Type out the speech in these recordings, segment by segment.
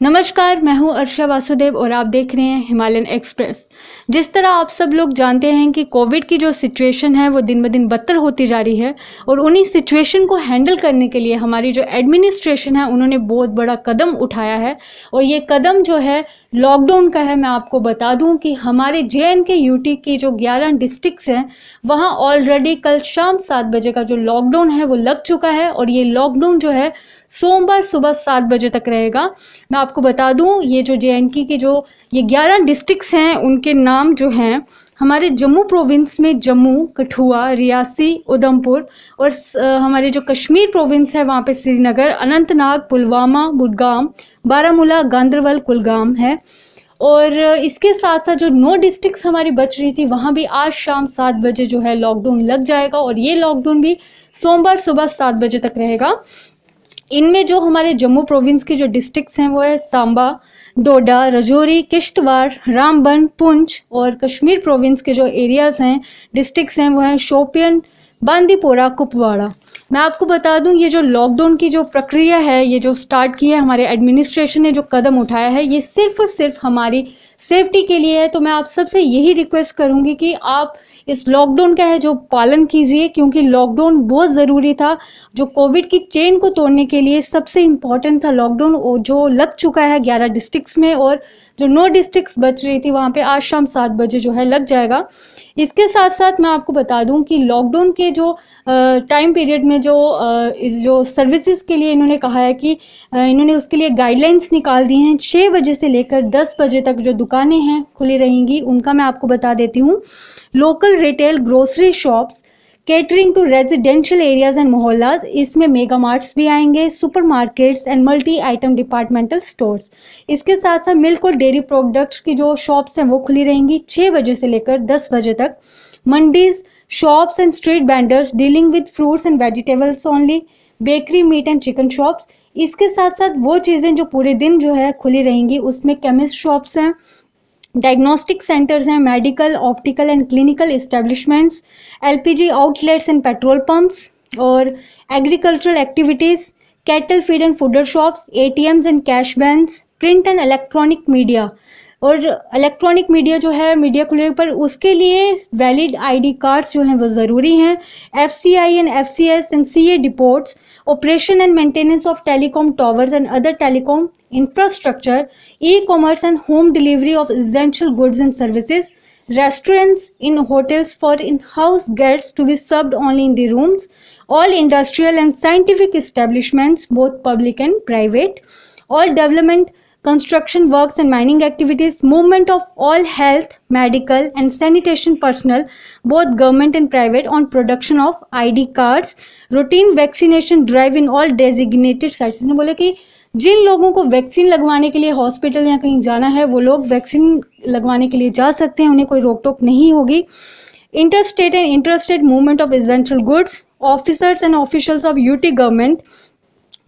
नमस्कार, मैं हूँ अर्षा वासुदेव और आप देख रहे हैं हिमालयन एक्सप्रेस। जिस तरह आप सब लोग जानते हैं कि कोविड की जो सिचुएशन है, वो दिन ब दिन बदतर होती जा रही है और उन्हीं सिचुएशन को हैंडल करने के लिए हमारी जो एडमिनिस्ट्रेशन है, उन्होंने बहुत बड़ा कदम उठाया है और ये कदम जो है लॉकडाउन का है, मैं आपको बता दूँ कि हमारे जे एंड के यूटी की जो 11 डिस्ट्रिक्ट्स हैं, वहाँ ऑलरेडी कल शाम सात बजे का जो लॉकडाउन है, वो लग चुका है और ये लॉकडाउन जो है, सोमवार सुबह सात बजे तक रहेगा। मैं आपको बता दूँ, ये जो जे एंड की जो ये 11 डिस्ट्रिक्ट्स हैं, उनके नाम जो हैं हमारे जम्मू प्रोविंस में जम्मू, कठुआ, रियासी, उधमपुर और हमारे जो कश्मीर प्रोविंस है, वहाँ पे श्रीनगर, अनंतनाग, पुलवामा बुडगाम बारामूला गांधरबल कुलगाम है। और इसके साथ साथ जो नौ डिस्ट्रिक्ट्स हमारी बच रही थी, वहाँ भी आज शाम सात बजे जो है लॉकडाउन लग जाएगा और ये लॉकडाउन भी सोमवार सुबह सात बजे तक रहेगा। इनमें जो हमारे जम्मू प्रोविंस के जो डिस्ट्रिक्ट्स हैं, वो है सांबा डोडा, रजौरी, किश्तवाड़, रामबन, पुंछ और कश्मीर प्रोविंस के जो एरियाज़ हैं डिस्ट्रिक्स हैं, वो हैं शोपियन, बांदीपोरा, कुपवाड़ा। मैं आपको बता दूँ, ये जो लॉकडाउन की जो प्रक्रिया है, ये जो स्टार्ट की है हमारे एडमिनिस्ट्रेशन ने जो कदम उठाया है, ये सिर्फ़ और सिर्फ़ हमारी सेफ्टी के लिए है तो मैं आप सबसे यही रिक्वेस्ट करूँगी कि आप इस लॉकडाउन का है जो पालन कीजिए, क्योंकि लॉकडाउन बहुत ज़रूरी था। जो कोविड की चेन को तोड़ने के लिए सबसे इंपॉर्टेंट था लॉकडाउन जो लग चुका है ग्यारह डिस्ट्रिक्स में और जो नौ डिस्ट्रिक्ट बच रही थी, वहाँ पर आज शाम सात बजे जो है लग जाएगा। इसके साथ साथ मैं आपको बता दूँ कि लॉकडाउन के जो टाइम पीरियड में जो इस जो सर्विसेज़ के लिए इन्होंने कहा है कि इन्होंने उसके लिए गाइडलाइंस निकाल दी हैं। छः बजे से लेकर दस बजे तक जो दुकानें हैं, खुली रहेंगी, उनका मैं आपको बता देती हूँ। Local retail grocery shops catering to residential areas and मोहल्लाज इसमें मेगा मार्ट्स भी आएँगे supermarkets and multi item departmental stores इसके साथ साथ मिल्क और डेयरी प्रोडक्ट्स की जो शॉप्स हैं, वो खुली रहेंगी छः बजे से लेकर दस बजे तक. Mandis shops and street vendors dealing with fruits and vegetables only bakery meat and chicken shops इसके साथ साथ वो चीज़ें जो पूरे दिन जो है खुली रहेंगी, उसमें केमिस्ट शॉप्स हैं डायग्नोस्टिक सेंटर्स हैं medical optical and clinical establishments LPG outlets and petrol pumps और agricultural activities cattle feed and fodder shops ATMs and cash vans print and electronic media और इलेक्ट्रॉनिक मीडिया जो है media खुले पर उसके लिए वैलिड आईडी कार्ड्स जो हैं वो ज़रूरी हैं। F C I and F C S and C A depots operation and maintenance of telecom towers and other telecom infrastructure e commerce and home delivery of essential goods and services restaurants in hotels for in-house guests to be served only in the rooms, all industrial and scientific establishments, both public and private, all development construction works and mining activities, movement of all health, medical and sanitation personnel, both government and private on production of ID cards, routine vaccination drive in all designated sites. इसने बोले कि जिन लोगों को vaccine लगवाने के लिए hospital या कहीं जाना है वो लोग वैक्सीन लगवाने के लिए जा सकते हैं उन्हें कोई रोक टोक नहीं होगी movement of essential goods officers and officials of UT government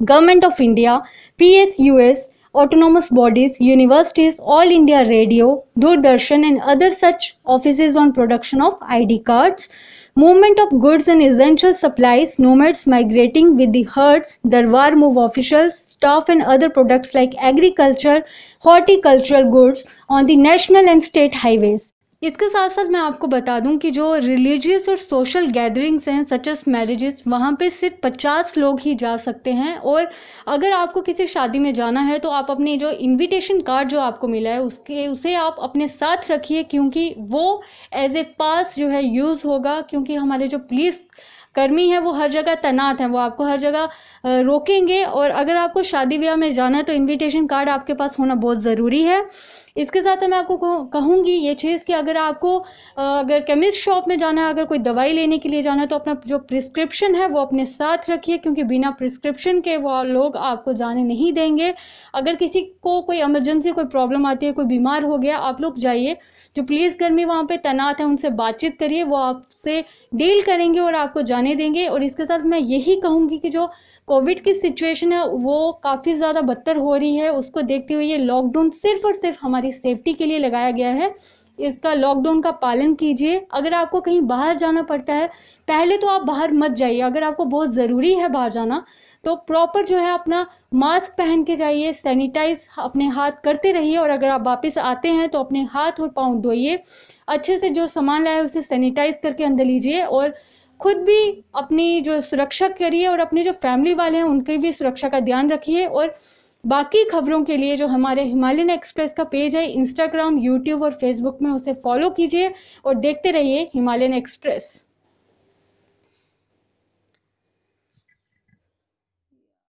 government of India P S U s autonomous bodies, universities, All India Radio, Doordarshan and other such offices on production of ID cards, movement of goods and essential supplies, nomads migrating with the herds, Darbar move officials, staff and other products like agriculture, horticultural goods on the national and state highways. इसके साथ साथ मैं आपको बता दूँ कि जो religious और सोशल गैदरिंग्स हैं सच एस मैरिजेस वहाँ पे सिर्फ़ पचास लोग ही जा सकते हैं और अगर आपको किसी शादी में जाना है तो आप अपने जो इनविटेशन कार्ड जो आपको मिला है, उसके, उसे आप अपने साथ रखिए, क्योंकि वो एज ए पास जो है यूज़ होगा, क्योंकि हमारे जो पुलिस कर्मी हैं, वो हर जगह तैनात हैं, वो आपको हर जगह रोकेंगे और अगर आपको शादी ब्याह में जाना है तो इनविटेशन कार्ड आपके पास होना बहुत ज़रूरी है। इसके साथ मैं आपको कहूँगी ये चीज़ कि अगर आपको अगर केमिस्ट शॉप में जाना है, अगर कोई दवाई लेने के लिए जाना है तो अपना जो प्रिस्क्रिप्शन है वो अपने साथ रखिए, क्योंकि बिना प्रिस्क्रिप्शन के वो लोग आपको जाने नहीं देंगे। अगर किसी को कोई इमरजेंसी कोई प्रॉब्लम आती है, कोई बीमार हो गया, आप लोग जाइए, जो पुलिसकर्मी वहाँ पर तैनात है, उनसे बातचीत करिए, वो आपसे डील करेंगे और आपको जाने देंगे और इसके साथ मैं यही कहूँगी कि जो कोविड की सिचुएशन है, वो काफ़ी ज़्यादा बदतर हो रही है। उसको देखते हुए ये लॉकडाउन सिर्फ़ और सिर्फ़ हमारी सेफ्टी के लिए लगाया गया है। इसका लॉकडाउन का पालन कीजिए। अगर आपको कहीं बाहर जाना पड़ता है, पहले तो आप बाहर मत जाइए। अगर आपको बहुत ज़रूरी है बाहर जाना तो प्रॉपर जो है अपना मास्क पहन के जाइए सैनिटाइज अपने हाथ करते रहिए और अगर आप वापस आते हैं तो अपने हाथ और पाँव धोइए। अच्छे से जो सामान लाए उसे सैनिटाइज करके अंदर लीजिए और खुद भी अपनी जो सुरक्षा करिए और अपने जो फैमिली वाले हैं, उनकी भी सुरक्षा का ध्यान रखिए और बाकी खबरों के लिए जो हमारे हिमालयन एक्सप्रेस का पेज है इंस्टाग्राम यूट्यूब और फेसबुक में उसे फॉलो कीजिए और देखते रहिए हिमालयन एक्सप्रेस।